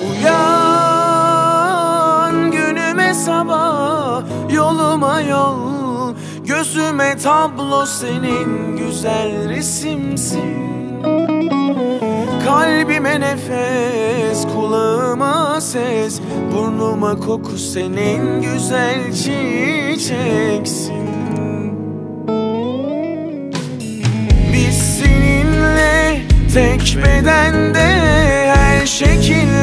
Uyan günüme sabah yoluma yol. Gözüme tablo senin güzel resimsin. Kalbime nefes, kulağıma ses. Burnuma koku senin güzel çiçeksin. Biz seninle tek bedende her şekilde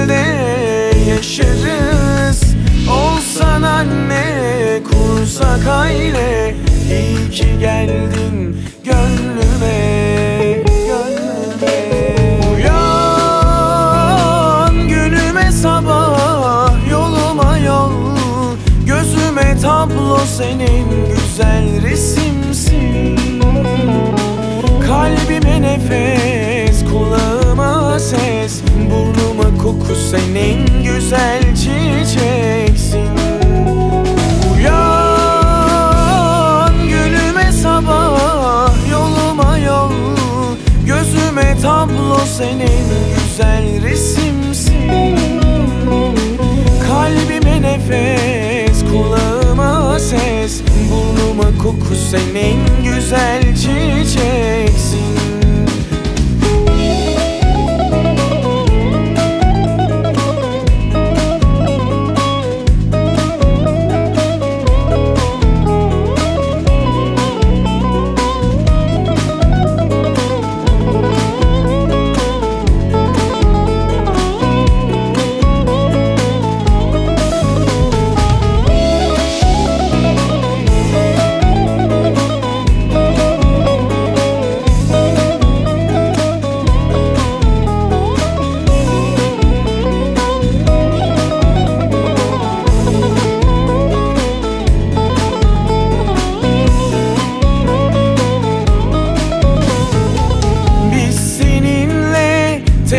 yaşarız. Olsan anne, kursak aile. İyi ki geldin gönlüme, tablo senin güzel resimsin. Kalbime nefes, kulağıma ses. Burnuma koku senin güzel çiçeksin. Uyan günüme sabah, yoluma yol. Gözüme tablo senin güzel resimsin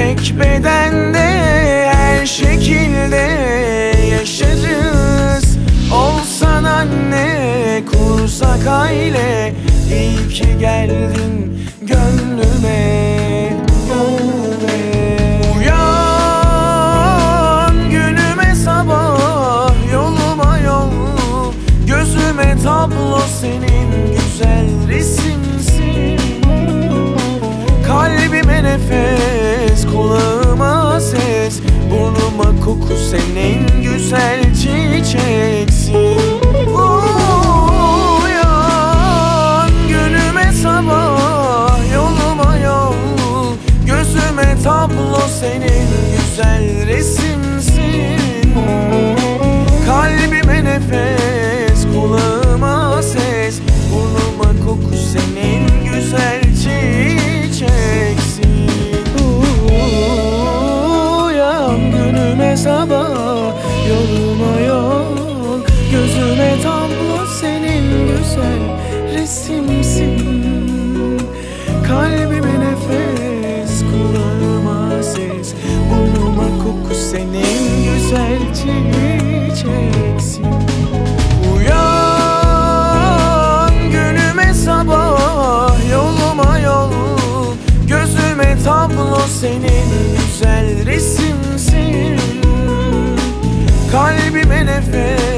tek bedende her şekilde yaşarız. Olsan anne kursak aile İyi ki geldin gönlüme, tablo senin güzel Burnuma koku senin güzel çiçeksin. Uyan günüme sabah, yoluma yol Gözüme tablo senin resimsin Kalbime nefes, kulağıma ses. Burnuma koku senin güzel çiçeksin. Uyan günüme sabah, yoluma yol. Gözüme tablo senin güzel resimsin. Kalbime nefes